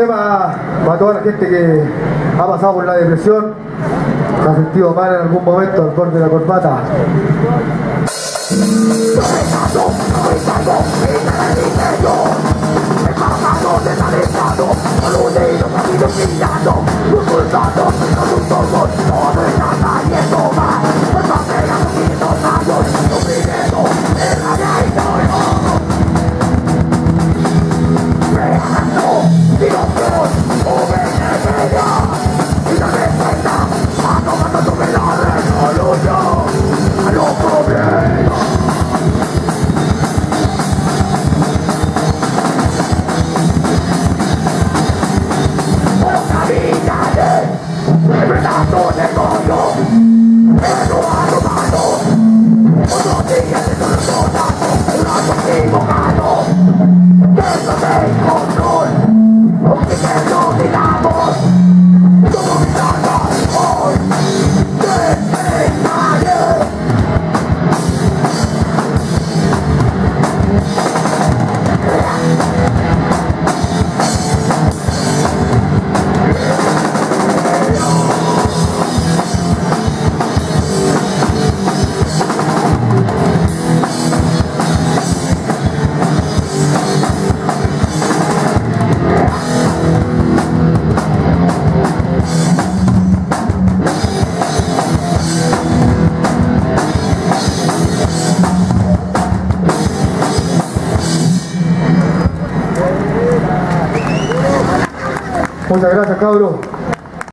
tema para toda la gente que ha pasado por la depresión, se ha sentido mal en algún momento al borde de la corbata. Yeah. Muchas gracias, cabros.